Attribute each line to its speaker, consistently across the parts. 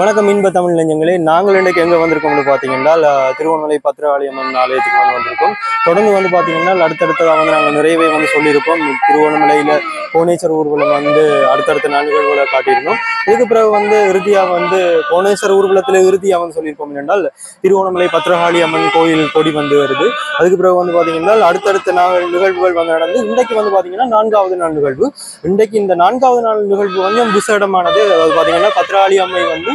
Speaker 1: வணக்கம் இன்ப தமிழ் நெஞ்சங்களே. நாங்கள் இன்றைக்கு எங்கே வந்திருக்கோம்னு பார்த்தீங்கன்னா திருவண்ணாமலை பத்திரகாளியம்மன் ஆலயத்துக்கு வந்து வந்திருக்கோம் தொடர்ந்து வந்து பார்த்தீங்கன்னா அடுத்தடுத்ததாக வந்து நாங்கள் நிறையவே வந்து சொல்லியிருக்கோம் திருவண்ணாமலையில் கோணேஸ்வர ஊர்வலம் வந்து அடுத்தடுத்த நாட்களை காட்டியிருந்தோம். இதுக்கு பிறகு வந்து இறுதியாக வந்து கோணேஸ்வர ஊர்வலத்தில் இறுதியாக வந்து சொல்லியிருப்போம் என்றால் திருவோணமலை பத்திரகாளி அம்மன் கோயில் கொடி வந்து வருது. அதுக்கு பிறகு வந்து பார்த்தீங்கன்னா அடுத்தடுத்த நாள் நிகழ்வுகள் வந்து நடந்து இன்றைக்கு வந்து பார்த்தீங்கன்னா நான்காவது நாள் நிகழ்வு. இன்றைக்கு இந்த நான்காவது நாள் நிகழ்வு கொஞ்சம் விசேடமானது. அதாவது பார்த்தீங்கன்னா பத்திரகாளி அம்மை வந்து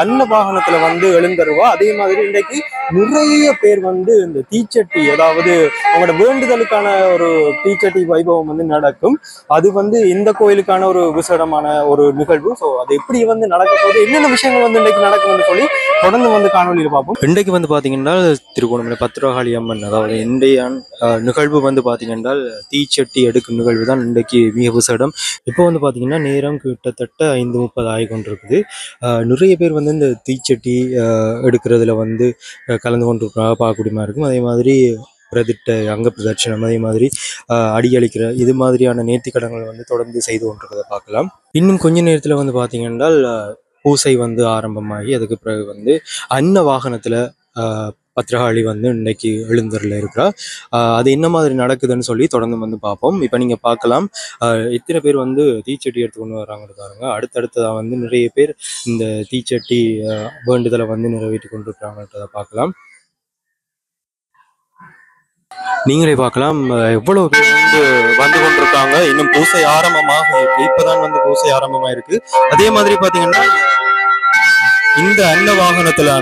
Speaker 1: அன்ன வாகனத்துல வந்து எழுந்தருவா. அதே மாதிரி இன்றைக்கு நிறைய பேர் வந்து இந்த தீச்சட்டி அதாவது அவங்களோட வேண்டுதலுக்கான ஒரு தீச்சட்டி வைபவம் வந்து நடக்கும். அது வந்து இந்த கோயிலுக்கான ஒரு விசேடமான ஒரு நிகழ்வு. ஸோ அது எப்படி வந்து நடக்க போகுது என்னென்ன விஷயங்கள் வந்து இன்றைக்கு நடக்கும்னு சொல்லி தொடர்ந்து வந்து காணொலியில் பார்ப்போம். இன்றைக்கு வந்து பார்த்தீங்கன்னா திருகோணமலை பத்ரகாளி அம்மன் அதாவது இன்றைய நிகழ்வு வந்து பார்த்தீங்கன்னா தீச்சட்டி எடுக்கும் நிகழ்வு தான் இன்றைக்கு மிக விசேடம். இப்போ வந்து பார்த்தீங்கன்னா நேரம் கிட்டத்தட்ட ஐந்து முப்பது ஆகி கொண்டிருக்குது நிறைய பேர் வந்து இந்த தீச்சட்டி எடுக்கிறதுல வந்து கலந்து கொண்டிருக்கிறாங்க பார்க்கக்கூடியமா இருக்கும். அதே மாதிரி பிரதிட்ட அங்க பிரதட்சணம் அதே மாதிரி அடி அடியளிக்கிற இது மாதிரியான நேர்த்திக்கடன்கள் வந்து தொடர்ந்து செய்து கொண்டிருக்கிறத பார்க்கலாம். இன்னும் கொஞ்ச நேரத்தில் வந்து பார்த்தீங்கன்னா பூசை வந்து ஆரம்பமாகி அதுக்கு பிறகு வந்து அன்ன வாகனத்தில் பத்திரகாளி வந்து இன்னைக்கு எழுந்தரில் இருக்கிறா. ஆஹ், அது என்ன மாதிரி நடக்குதுன்னு சொல்லி தொடர்ந்து வந்து பார்ப்போம். இப்போ நீங்கள் பார்க்கலாம். ஆஹ், எத்தனை பேர் வந்து தீச்சட்டி எடுத்து கொண்டு வராங்கன்னு பாருங்க. அடுத்தடுத்ததாக வந்து நிறைய பேர் இந்த தீச்சட்டி வேண்டுதலை வந்து நிறைவேற்றி கொண்டு இருக்கிறாங்கன்றதை பார்க்கலாம். நீங்களே பார்க்கலாம். எவ்வளவு பேர் வந்து வந்து கொண்டிருக்காங்க. இன்னும் பூசை ஆரம்பமாக இருக்கு. இப்பதான் வந்து பூசை ஆரம்பமாயிருக்கு. அதே மாதிரி பாத்தீங்கன்னா இந்த அன்ன வாகனத்துல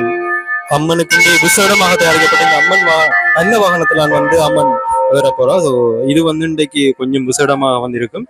Speaker 1: அம்மனுக்கு இங்கே விசேடமாக தயாரிக்கப்பட்ட இந்த அம்மன் வா அன்ன வாகனத்திலான் வந்து அம்மன் வேற போறோம் இது வந்து இன்றைக்கு கொஞ்சம் விசேடமாக வந்திருக்கும்.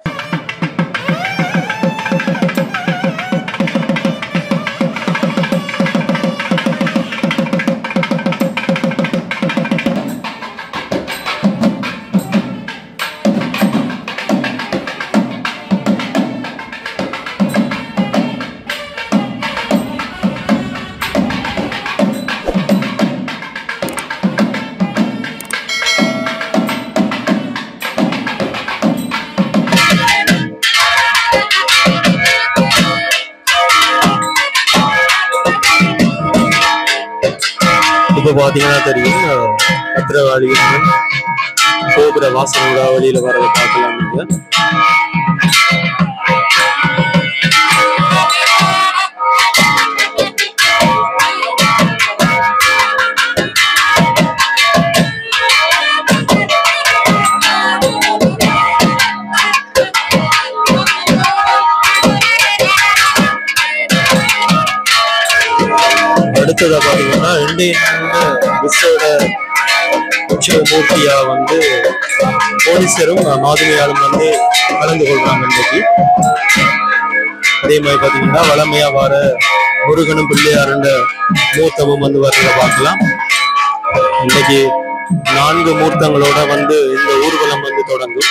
Speaker 1: பார்த்தீங்கன்னா தெரியும் பத்திரவாளி கோபுர வாசனோட வழியில வரதை பார்க்கலாம் நீங்க அடுத்ததா பாத்தீங்கன்னா இந்தியன் விஸ்வோட உற்சவ மூர்த்தியா வந்து போலீஸரும் மாதுமையாலும் வந்து கலந்து கொள்றாங்க இன்னைக்கு. அதே மாதிரி பாத்தீங்கன்னா வளமையா வர முருகனும் பிள்ளையாருன்ற மூர்த்தமும் வந்து வர்றத பார்க்கலாம். இன்னைக்கு நான்கு மூர்த்தங்களோட வந்து இந்த ஊர்வலம் வந்து தொடங்கும்.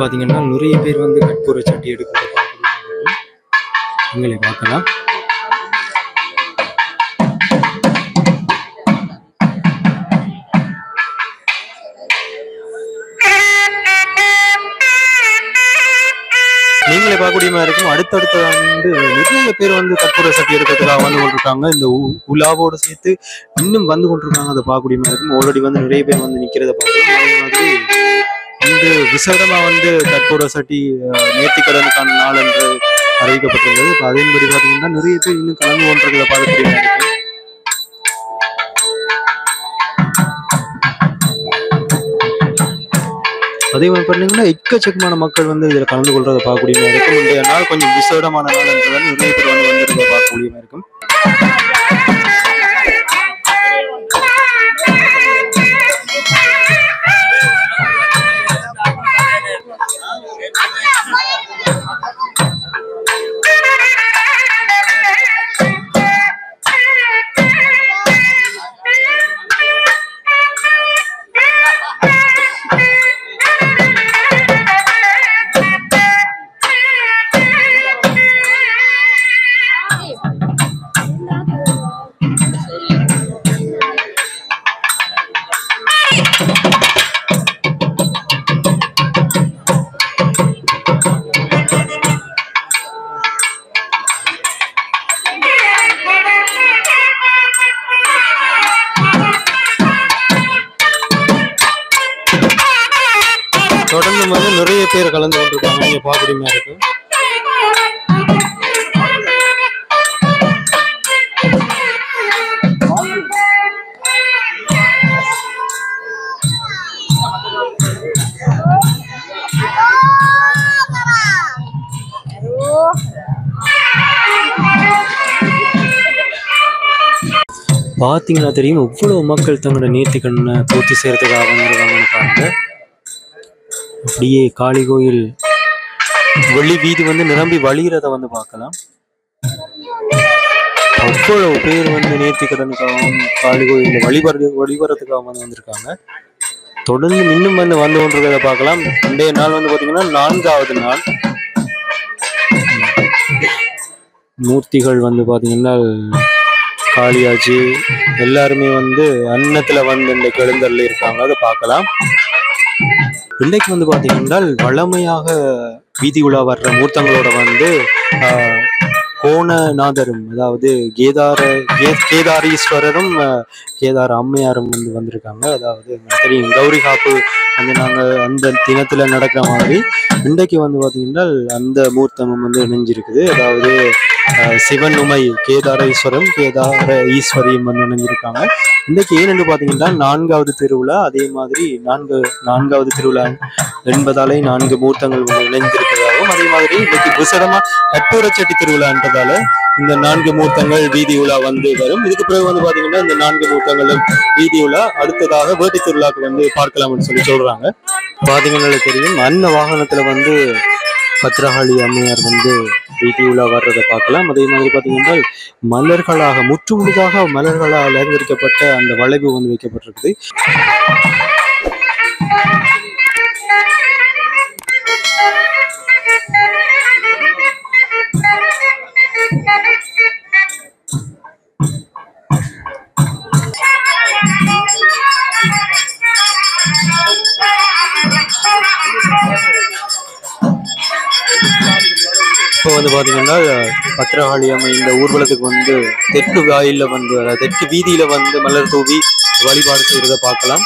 Speaker 1: பார்த்தீங்கன்னா நிறைய பேர் வந்து கற்பூர சட்டி எடுக்கிறது பார்க்கலாம் நீங்களே பார்க்கலாம். நீங்களே பார்க்கக்கூடிய மாதிரி இருக்கும். அடுத்தடுத்த வந்து நிறைய பேர் வந்து கற்பூர சட்டி எடுக்கிறதுக்காக வந்து கொண்டிருக்காங்க. இந்த உ- உலாவோட சேர்த்து இன்னும் வந்து கொண்டிருக்காங்க. அதை பார்க்கக்கூடிய மாதிரி இருக்கும். ஆல்ரெடி வந்து நிறைய பேர் வந்து நிக்கிறத பார்க்கலாம். அதே மாதிரி இந்த விசேடமா வந்து கற்பூர சட்டி நேர்த்திக்கடனுக்கான நாள் என்று அறிவிக்கப்பட்டிருந்தது. இப்போ அதன்படி பார்த்தீங்கன்னா நிறைய பேர் இன்னும் கலந்து கொண்டிருக்கிறத பார்க்கக்கூடிய அதே மாதிரி பார்த்தீங்கன்னா எக்கச்சக்கமான மக்கள் வந்து இதில் கலந்து கொள்றதை பார்க்கக்கூடிய இருக்கும். இன்றைய நாள் கொஞ்சம் விசேடமான நாள் என்றதால் நிறைய பேர் வந்து வந்திருக்கிறத பார்க்கக்கூடிய இருக்கும். தொடர்ந்து வந்து நிறைய பேர் கலந்து கொண்டிருக்காங்க. நீங்க பாக்குறீங்க இருக்கு பார்த்தீங்கன்னா தெரியும் எவ்வளவு மக்கள் தங்களோட நேர்த்திக்கண்ணை பூர்த்தி செய்யறதுக்காக அப்படியே காளி கோயில் வெள்ளி வீதி வந்து நிரம்பி வழிகிறத வந்து பார்க்கலாம். அவ்வளவு பேர் வந்து நேர்த்திக்கடனுக்காகவும் காளி கோயில் வழிபடு வழிபடுறதுக்காக வந்து வந்திருக்காங்க. தொடர்ந்து இன்னும் வந்து வந்து கொண்டிருக்கிறத பார்க்கலாம். இன்றைய நாள் வந்து பார்த்தீங்கன்னா நான்காவது நாள். மூர்த்திகள் வந்து பார்த்தீங்கன்னா காளியாச்சி எல்லாருமே வந்து அன்னத்துல வந்து இந்த கெழுந்தல்ல இருக்காங்க. அதை பார்க்கலாம். இன்னைக்கு வந்து பார்த்தீங்கன்னா வழமையாக வீதி உலா வர்ற மூர்த்தங்களோட வந்து கோணநாதரும் அதாவது கேதார கே கேதாரீஸ்வரரும் கேதார அம்மையாரும் வந்து வந்திருக்காங்க. அதாவது தெரியும் கௌரி காப்பு வந்து நாங்கள் அந்த தினத்தில் நடக்கிற மாதிரி இன்றைக்கு வந்து பார்த்தீங்கன்னா அந்த மூர்த்தமும் வந்து இணைஞ்சிருக்குது. அதாவது சிவன் உமை கேதாரேஸ்வரம் கேதார ஈஸ்வரியும் வந்து இணைஞ்சிருக்காங்க. இன்றைக்கு ஏனென்று பார்த்தீங்கன்னா நான்காவது திருவிழா அதே மாதிரி நான்கு நான்காவது திருவிழா என்பதாலே நான்கு மூர்த்தங்கள் வந்து இணைந்திருக்கிறதாகவும் அதே மாதிரி இன்னைக்கு விசடமா திருவிழா திருவிழான்றதால இந்த நான்கு மூர்த்தங்கள் வீதி உலா வந்து வரும். இதுக்கு பிறகு வந்து பாத்தீங்கன்னா இந்த நான்கு மூர்த்தங்களும் வீதி உலா அடுத்ததாக வேட்டி திருவிழாக்கு வந்து பார்க்கலாம்னு சொல்லி சொல்றாங்க. பாத்தீங்கன்னா தெரியும் அந்த வாகனத்துல வந்து பத்ரகாளி அம்மையார் வந்து வீதி உலா வர்றதை பார்க்கலாம். அதே மாதிரி பாத்தீங்கன்னா மலர்களாக முற்று முழுதாக மலர்களால் அலங்கரிக்கப்பட்ட அந்த வளைவு வந்து வைக்கப்பட்டிருக்குது. நாள் இந்த ஊர்வலத்துக்கு வந்து தெற்கு வாயில வந்து தெற்கு வீதியில வந்து மலர் தூவி வழிபாடு செய்யறத பார்க்கலாம்.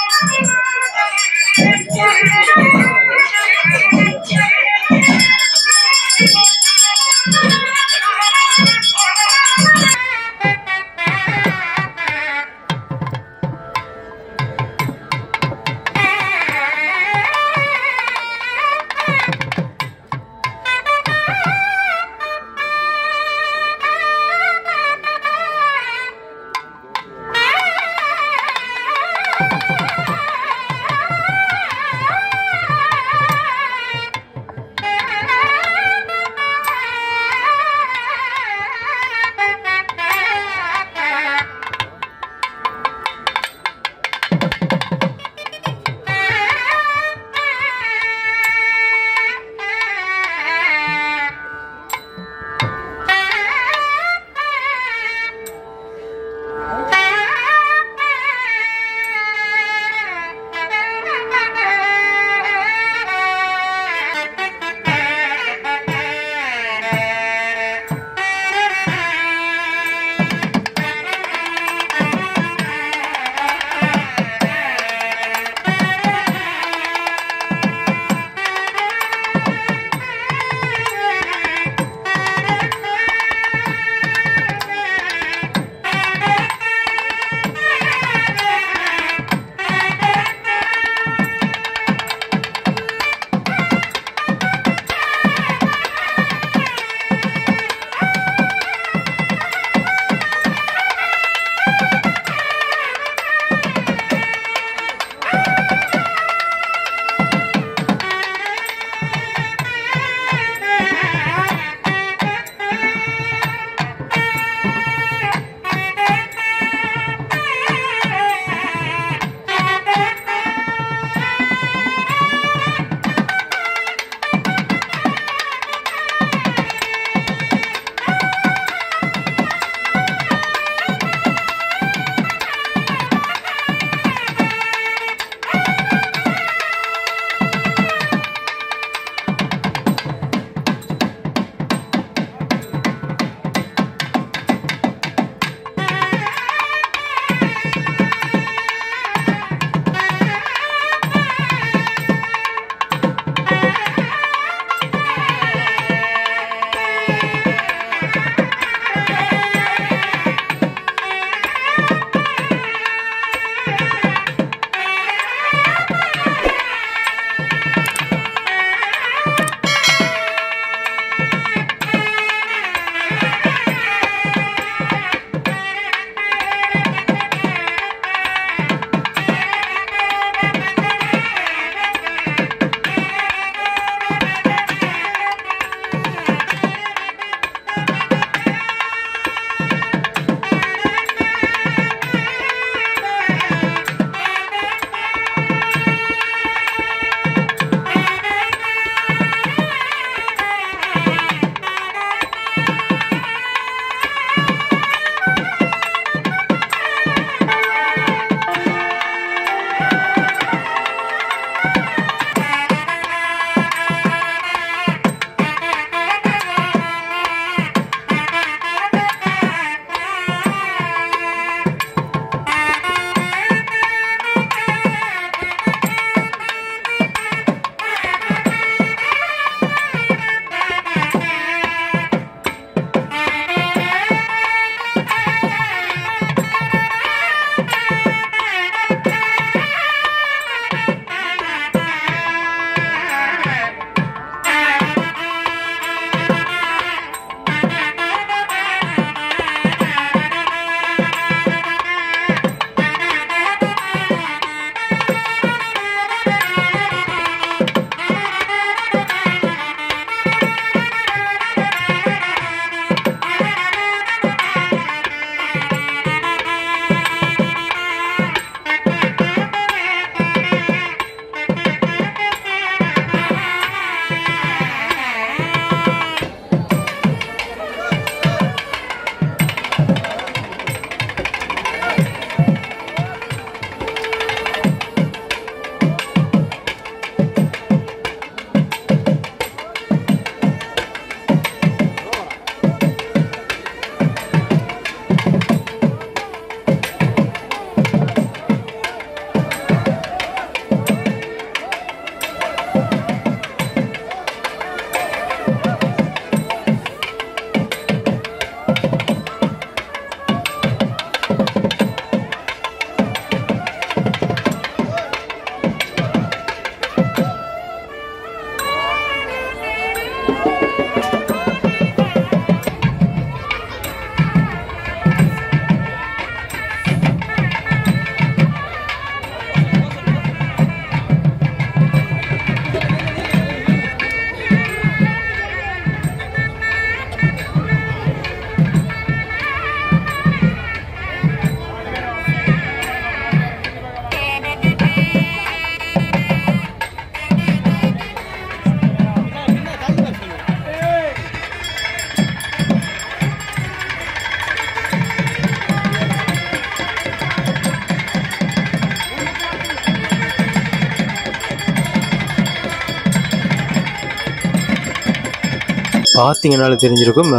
Speaker 1: பார்த்தீங்கனால தெரிஞ்சிருக்கும்.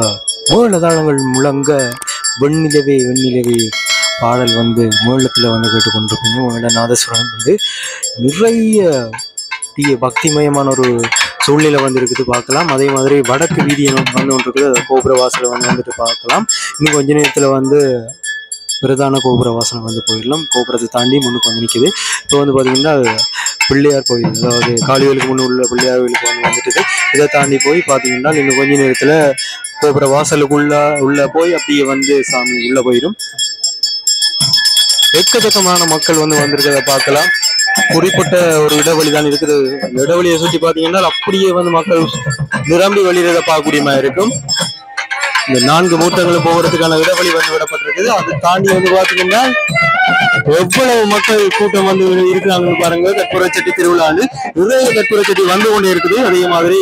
Speaker 1: மேளதாளங்கள் முழங்க வெண்ணிலவே வெண்ணிலவே பாடல் வந்து மேளத்தில் வந்து கேட்டுக்கொண்டிருக்கீங்க மேல நாதஸ்வரம் வந்து நிறைய தீய பக்திமயமான ஒரு சூழ்நிலை வந்து இருக்குது பார்க்கலாம். அதே மாதிரி வடக்கு வீதி வந்து ஒன்று இருக்குது அதை கோபுர வாசலை வந்து வந்துட்டு பார்க்கலாம். இன்னும் கொஞ்ச நேரத்தில் வந்து பிரதான கோபுர வாசனை வந்து போயிடலாம். கோபுரத்தை தாண்டி முன்னுக்கு வந்து நிற்குது இப்போ வந்து பார்த்திங்கன்னா பிள்ளையார் கோயில் அதாவது காளிகளுக்கு முன் உள்ள பிள்ளையார் கோயிலுக்கு வந்து வந்துட்டு இதை தாண்டி போய் பார்த்தீங்கன்னா இன்னும் கொஞ்ச நேரத்தில் கோபுர வாசலுக்குள்ள உள்ள போய் அப்படியே வந்து சாமி உள்ள போயிடும். எக்கச்சக்கமான மக்கள் வந்து வந்திருக்கிறத பார்க்கலாம். குறிப்பிட்ட ஒரு இடைவெளி தான் இருக்குது. அந்த இடைவெளியை சுற்றி பார்த்தீங்கன்னா அப்படியே வந்து மக்கள் நிரம்பி வழிகிறத பார்க்கக்கூடியமா இருக்கும். இந்த நான்கு மூர்த்தங்களும் போகிறதுக்கான இடைவெளி வந்து விடப்பட்டிருக்குது. அதை தாண்டி வந்து பார்த்தீங்கன்னா எவ்வளவு மக்கள் கூட்டம் வந்து இருக்கிறாங்கன்னு பாருங்க. கற்பூரச்சட்டி திருவிழான்னு நிறைய கற்பூரச்சட்டி வந்து கொண்டே இருக்குது. அதே மாதிரி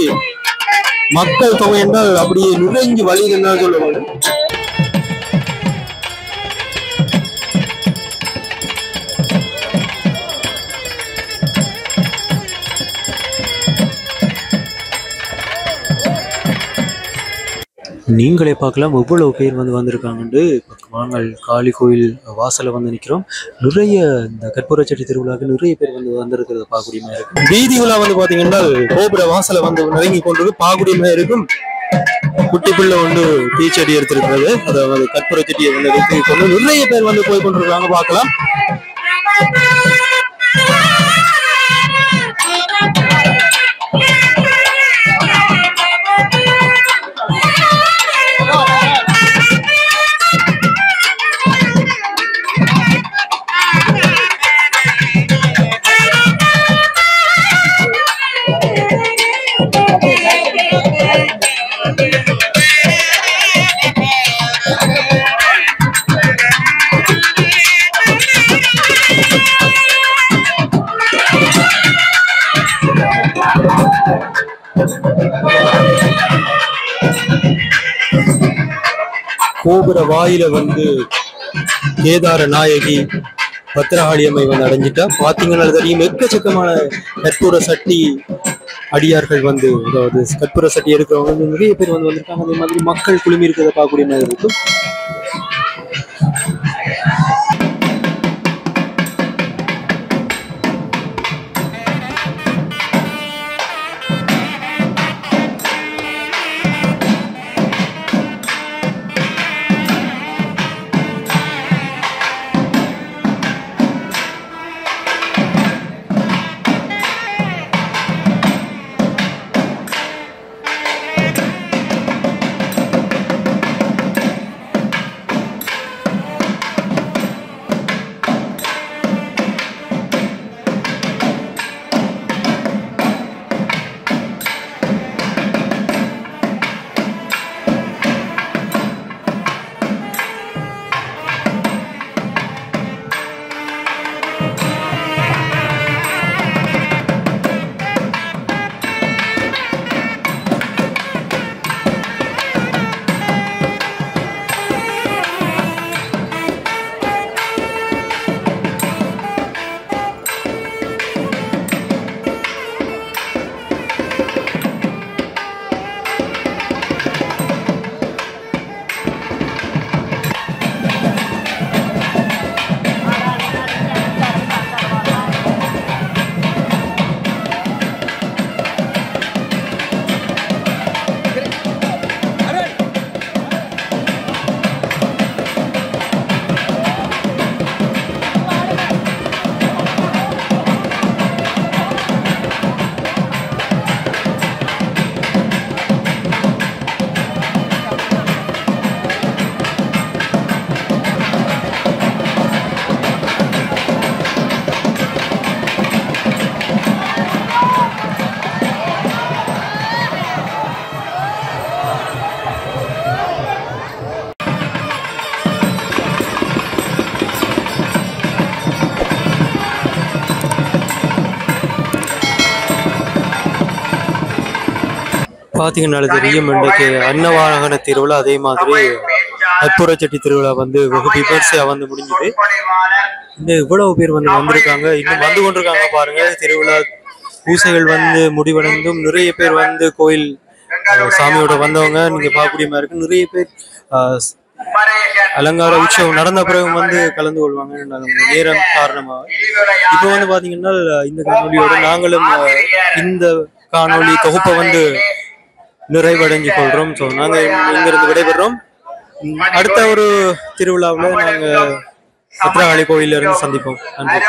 Speaker 1: மக்கள் தொகை என்றால் அப்படியே நுழைஞ்சு வழி என்ன சொல்லுவாங்க நீங்களே பார்க்கலாம். எவ்வளோ பேர் வந்து வந்திருக்காங்கண்டு வாங்கல் காளி கோயில் வாசல்ல வந்து நிற்கிறோம் நிறைய இந்த கற்பூரச்சட்டி திருவிழாக்கு நிறைய பேர் வந்து வந்திருக்கிறத பார்க்கக்கூடிய மாதிரி இருக்கும் வீதி உலா வந்து பார்த்தீங்கன்னா கோபுர வாசலை வந்து நெருங்கி கொண்டு பார்க்கக்கூடிய மாதிரி இருக்கும். குட்டி பிள்ளை ஒன்று தீச்செடி எடுத்திருக்கிறது. அதை வந்து கற்பூரச்சட்டியை வந்து எடுத்து கொண்டு நிறைய பேர் வந்து போய் கொண்டிருக்காங்க பார்க்கலாம். கோபுர வாயில வந்து கேதார நாயகி பத்திரகாளி அம்மை வந்து அடைஞ்சிட்டா. பாத்தீங்கன்னா தெரியும் எக்கச்சக்கமான கற்பூர சட்டி அடியார்கள் வந்து அதாவது கற்பூர சட்டி எடுக்கிறவங்க வந்து நிறைய பேர் வந்து வந்திருக்காங்க. அதே மாதிரி மக்கள் குழுமி இருக்கிறத பார்க்கக்கூடிய மாதிரி இருக்கும். பார்த்தீங்கன்னா தெரியும் இன்றைக்கு அன்னவாகன திருவிழா அதே மாதிரி அற்புரச்சட்டி திருவிழா வந்து வெகு விமர்சையாக வந்து முடிஞ்சுது. இன்னும் இவ்வளவு பேர் வந்து வந்திருக்காங்க. இன்னும் வந்து கொண்டிருக்காங்க பாருங்க. திருவிழா பூசைகள் வந்து முடிவடைந்தும் நிறைய பேர் வந்து கோயில் சாமியோட வந்தவங்க நீங்க பார்க்கக்கூடிய இருக்கு. நிறைய பேர் அலங்கார உற்சவம் நடந்த பிறகு வந்து கலந்து கொள்வாங்க. நேரம் காரணமாக. இப்போ வந்து பார்த்தீங்கன்னா இந்த காணொலியோட நாங்களும் இந்த காணொலி தொகுப்பை வந்து நிறைவடைஞ்சு கொள்கிறோம் ஸோ நாங்கள் இங்கிருந்து விடைபெறோம் அடுத்த ஒரு திருவிழாவில் நாங்கள் பத்ரகாளி கோயிலிருந்து சந்திப்போம். நன்றி.